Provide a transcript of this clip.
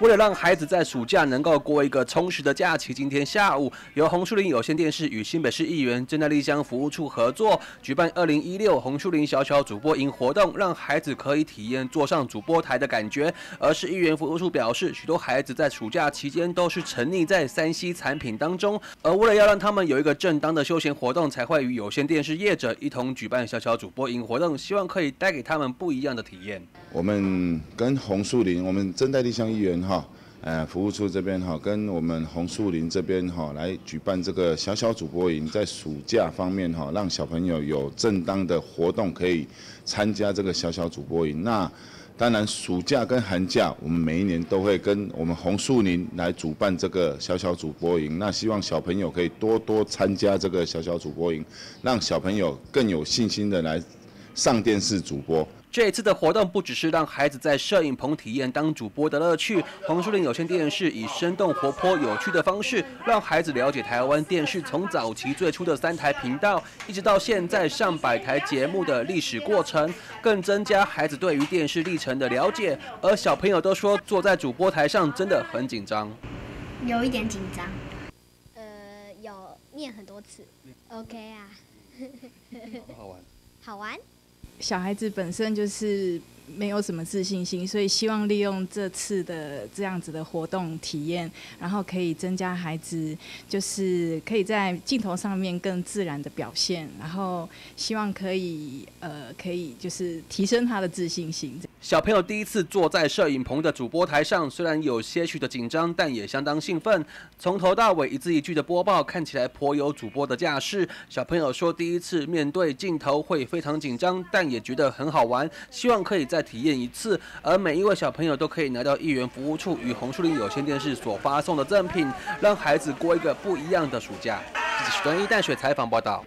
为了让孩子在暑假能够过一个充实的假期，今天下午由红树林有线电视与新北市议员正在丽香服务处合作，举办二零一六红树林小小主播营活动，让孩子可以体验坐上主播台的感觉。而是议员服务处表示，许多孩子在暑假期间都是沉溺在三 C 产品当中，而为了要让他们有一个正当的休闲活动，才会与有线电视业者一同举办小小主播营活动，希望可以带给他们不一样的体验。我们跟红树林，我们正在丽香议员。哈，呃，服务处这边哈，跟我们红树林这边哈，来举办这个小小主播营，在暑假方面哈，让小朋友有正当的活动可以参加这个小小主播营。那当然，暑假跟寒假，我们每一年都会跟我们红树林来主办这个小小主播营。那希望小朋友可以多多参加这个小小主播营，让小朋友更有信心的来上电视主播。这一次的活动不只是让孩子在摄影棚体验当主播的乐趣，黄树林有线电视以生动活泼、有趣的方式，让孩子了解台湾电视从早期最初的三台频道，一直到现在上百台节目的历史过程，更增加孩子对于电视历程的了解。而小朋友都说，坐在主播台上真的很紧张，有一点紧张。呃，有念很多次，OK 啊，好玩，好玩。小孩子本身就是没有什么自信心，所以希望利用这次的这样子的活动体验，然后可以增加孩子，就是可以在镜头上面更自然的表现，然后希望可以呃可以就是提升他的自信心。小朋友第一次坐在摄影棚的主播台上，虽然有些许的紧张，但也相当兴奋。从头到尾一字一句的播报，看起来颇有主播的架势。小朋友说，第一次面对镜头会非常紧张，但也觉得很好玩，希望可以在体验一次。而每一位小朋友都可以拿到一元服务处与红树林有线电视所发送的赠品，让孩子过一个不一样的暑假。记者许端一淡水采访报道。